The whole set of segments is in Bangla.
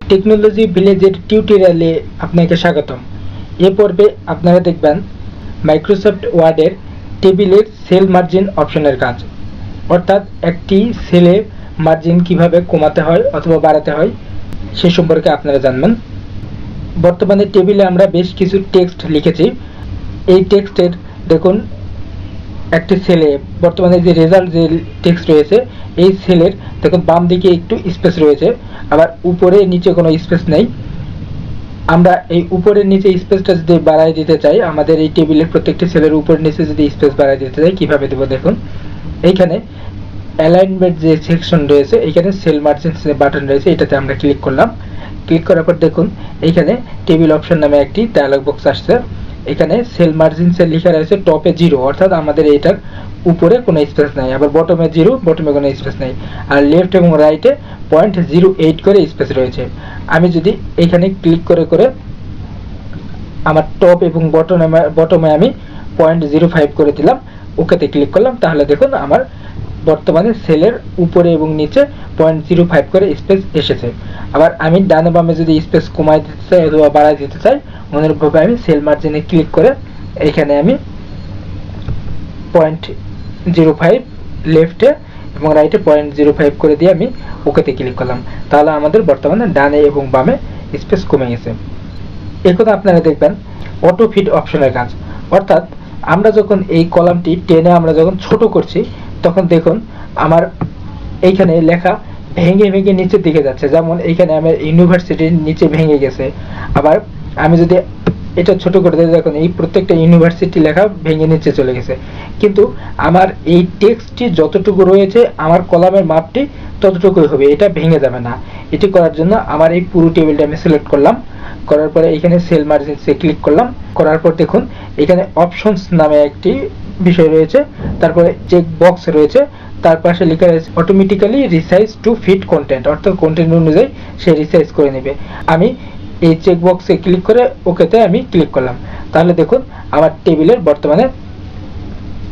টেকনোলজি ভিলেজের টিউটোরিয়ালে আপনাকে স্বাগতম। এ পর্বে আপনারা দেখবেন মাইক্রোসফট ওয়ার্ডের টেবিলের সেল মার্জিন অপশনের কাজ। অর্থাৎ একটি সেলে মার্জিন কীভাবে কমাতে হয় অথবা বাড়াতে হয়, সে সম্পর্কে আপনারা জানবেন। বর্তমানে টেবিলে আমরা বেশ কিছু টেক্সট লিখেছি। এই টেক্সটের দেখুন, একটি সেলে বর্তমানে যে রেজাল্ট যে টেক্সট রয়েছে, এই সেলের দেখুন, বাম দিকে একটু স্পেস রয়েছে, আবার উপরে, নিচে কোনো স্পেস নেই। আমরা এই উপরের নিচে স্পেসটা যদি বাড়াই দিতে চাই, আমাদের এই টেবিলের প্রত্যেকটি সেলের উপর নিচে যদি স্পেস বাড়াই দিতে চাই, কীভাবে দেবো দেখুন? এইখানে অ্যালাইনমেন্ট যে সেকশন রয়েছে এখানে সেল মার্জিন বাটন রয়েছে, এটাতে আমরা ক্লিক করলাম। ক্লিক করার পর দেখুন, এইখানে টেবিল অপশন নামে একটি ডায়ালগ বক্স আসছে। এখানে সেল মার্জিন সেল লেখা রয়েছে টপে জিরো অর্থাৎ আমাদের এইটার উপরে কোনো স্পেস নাই, আবার বটমে জিরো বটমে কোনো স্পেস নেই, আর লেফট এবং রাইটে পয়েন্ট জিরো এইট করে স্পেস রয়েছে। আমি যদি এখানে ক্লিক করে করে আমার টপ এবং বটমে বটমে আমি পয়েন্ট জিরো ফাইভ করে দিলাম, ওকেতে ক্লিক করলাম, তাহলে দেখুন আমার বর্তমানে সেলের উপরে এবং নিচে পয়েন্ট জিরো ফাইভ করে স্পেস এসেছে। আবার আমি ডানে বামে যদি স্পেস কমাই দিতে চাই অথবা বাড়াই দিতে চাই অনুরূপভাবে আমি সেল মার্জিনে ক্লিক করে এখানে আমি পয়েন্ট জিরো ফাইভ লেফটে এবং রাইটে পয়েন্ট জিরো ফাইভ করে দিয়ে আমি ওকেতে ক্লিক করলাম। তাহলে আমাদের বর্তমানে ডানে এবং বামে স্পেস কমে গেছে। এখন আপনারা দেখবেন অটো ফিট অপশনের কাজ। অর্থাৎ আমরা যখন এই কলামটি টেনে আমরা যখন ছোট করছি, তখন দেখুন আমার এইখানে লেখা ভেঙে ভেঙে নিচের দিকে যাচ্ছে। যেমন এইখানে আমার ইউনিভার্সিটির নিচে ভেঙে গেছে। আবার আমি যদি এটা ছোট করে দিই, দেখুন, এই প্রত্যেকটা ইউনিভার্সিটি লেখা ভেঙে নিচে চলে গেছে। কিন্তু আমার এই টেক্সটটি যতটুকু রয়েছে, আমার কলামের মাপটি ততটুকুই হবে, এটা ভেঙে যাবে না। এটি করার জন্য আমার এই পুরো টেবিলটা আমি সিলেক্ট করলাম। করার পরে এখানে সেল মার্জিনসে ক্লিক করলাম। করার পর দেখুন, এখানে অপশনস নামে একটি বিষয় রয়েছে। তারপরে চেক বক্স রয়েছে। তার পাশে লেখা রয়েছে automatically resize to fit content অর্থাৎ কন্টেন্ট অনুযায়ী সে রিসাইজ করে নেবে। আমি এই চেক বক্সে ক্লিক করে ওকেতে আমি ক্লিক করলাম। তাহলে দেখুন, আমার টেবিলের বর্তমানে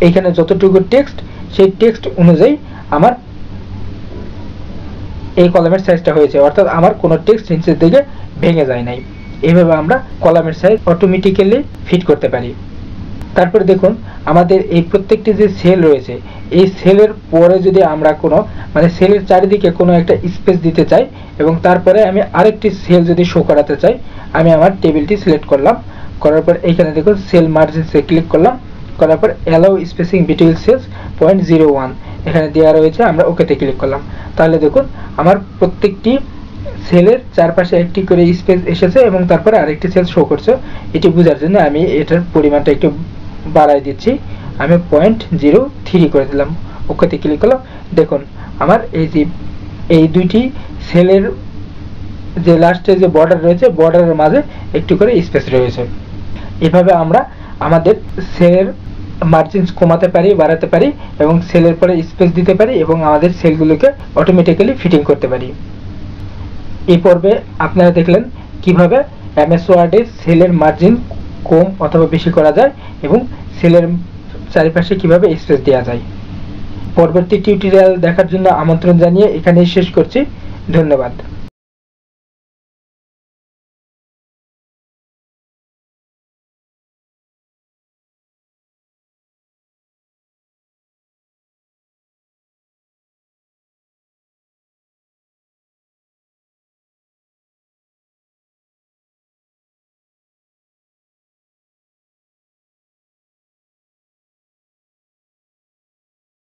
এইখানে যতটুকু টেক্সট সেই টেক্সট অনুযায়ী আমার এই কলামের সাইজটা হয়েছে। অর্থাৎ আমার কোনো টেক্সট নিচের দিকে ভেঙে যায় নাই। এইভাবে আমরা কলামের সাইজ অটোমেটিক্যালি ফিট করতে পারি। তারপরে দেখুন আমাদের এই প্রত্যেকটি যে সেল রয়েছে, এই সেলের পরে যদি আমরা কোনো মানে সেলের চারিদিকে কোনো একটা স্পেস দিতে চাই এবং তারপরে আমি আরেকটি সেল যদি শো করাতে চাই, আমি আমার টেবিলটি সিলেক্ট করলাম। করার পর এইখানে দেখুন সেল মার্জিনসে ক্লিক করলাম। করার পর allow spacing between cells point zero one এখানে দেওয়া রয়েছে, আমরা ওকেতে ক্লিক করলাম। তাহলে দেখুন আমার প্রত্যেকটি সেলের চারপাশে একটি করে স্পেস এসেছে এবং তারপরে আরেকটি সেল শো করছে। এটি বোঝার জন্য আমি এটার পরিমাণটা একটু বাড়াই দিচ্ছি। আমি পয়েন্ট জিরো থ্রি করে দিলাম। ওকেতে ক্লিক করলাম। দেখুন, আমার এই যে, এই দুইটি সেলের যে লাস্টে যে বর্ডার রয়েছে বর্ডারের মাঝে একটু করে স্পেস রয়েছে। এভাবে আমরা আমাদের সেলের মার্জিনস কমাতে পারি, বাড়াতে পারি এবং সেলের পরে স্পেস দিতে পারি এবং আমাদের সেলগুলোকে অটোমেটিক্যালি ফিটিং করতে পারি। এই পর্বে আপনারা দেখলেন কীভাবে এমএস ওয়ার্ডে সেলের মার্জিন কম অথবা বেশি করা যায় এবং সেলের চারিপাশে কীভাবে স্পেস দেওয়া যায়। পরবর্তী টিউটোরিয়াল দেখার জন্য আমন্ত্রণ জানিয়ে এখানেই শেষ করছি। ধন্যবাদ।